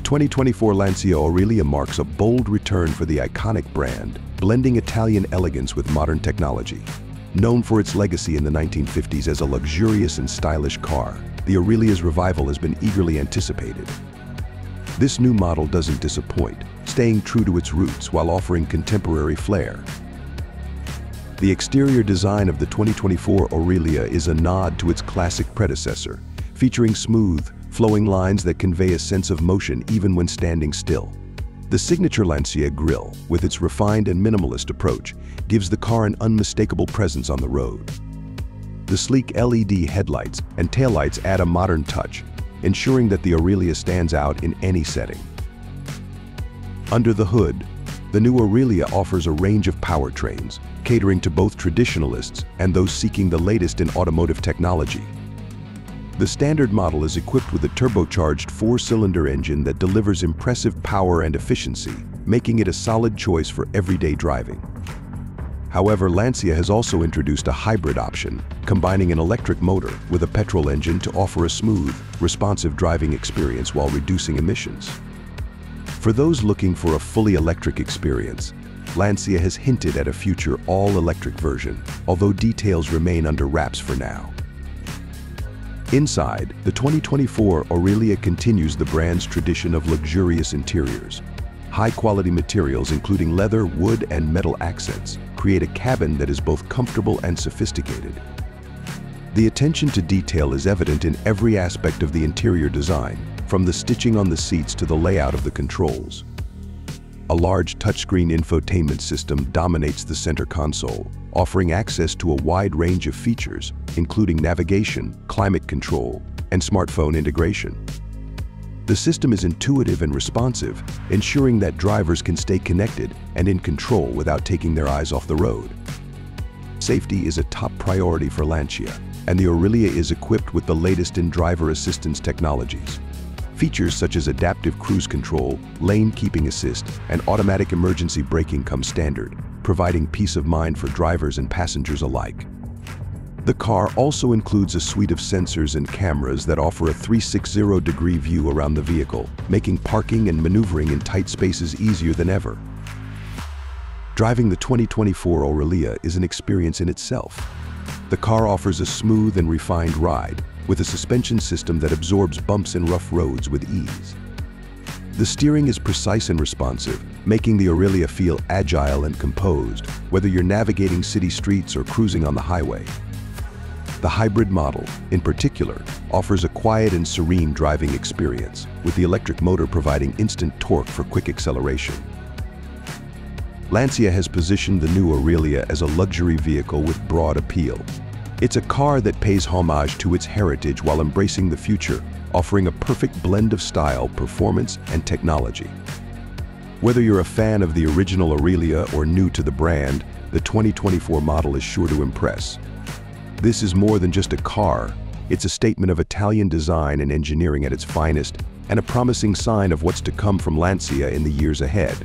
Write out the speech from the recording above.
2024 Lancia Aurelia marks a bold return for the iconic brand, blending Italian elegance with modern technology. Known for its legacy in the 1950s as a luxurious and stylish car, the Aurelia's revival has been eagerly anticipated. This new model doesn't disappoint, staying true to its roots while offering contemporary flair. The exterior design of the 2024 Aurelia is a nod to its classic predecessor, featuring smooth, flowing lines that convey a sense of motion even when standing still. The signature Lancia grille, with its refined and minimalist approach, gives the car an unmistakable presence on the road. The sleek LED headlights and taillights add a modern touch, ensuring that the Aurelia stands out in any setting. Under the hood, the new Aurelia offers a range of powertrains, catering to both traditionalists and those seeking the latest in automotive technology. The standard model is equipped with a turbocharged four-cylinder engine that delivers impressive power and efficiency, making it a solid choice for everyday driving. However, Lancia has also introduced a hybrid option, combining an electric motor with a petrol engine to offer a smooth, responsive driving experience while reducing emissions. For those looking for a fully electric experience, Lancia has hinted at a future all-electric version, although details remain under wraps for now. Inside, the 2024 Aurelia continues the brand's tradition of luxurious interiors. High-quality materials including leather, wood, and metal accents create a cabin that is both comfortable and sophisticated. The attention to detail is evident in every aspect of the interior design, from the stitching on the seats to the layout of the controls. A large touchscreen infotainment system dominates the center console, offering access to a wide range of features, including navigation, climate control, and smartphone integration. The system is intuitive and responsive, ensuring that drivers can stay connected and in control without taking their eyes off the road. Safety is a top priority for Lancia, and the Aurelia is equipped with the latest in driver assistance technologies. Features such as adaptive cruise control, lane keeping assist, and automatic emergency braking come standard, providing peace of mind for drivers and passengers alike. The car also includes a suite of sensors and cameras that offer a 360-degree view around the vehicle, making parking and maneuvering in tight spaces easier than ever. Driving the 2024 Aurelia is an experience in itself. The car offers a smooth and refined ride, with a suspension system that absorbs bumps and rough roads with ease. The steering is precise and responsive, making the Aurelia feel agile and composed, whether you're navigating city streets or cruising on the highway. The hybrid model, in particular, offers a quiet and serene driving experience, with the electric motor providing instant torque for quick acceleration. Lancia has positioned the new Aurelia as a luxury vehicle with broad appeal, it's a car that pays homage to its heritage while embracing the future, offering a perfect blend of style, performance, and technology. Whether you're a fan of the original Aurelia or new to the brand, the 2024 model is sure to impress. This is more than just a car, it's a statement of Italian design and engineering at its finest, and a promising sign of what's to come from Lancia in the years ahead.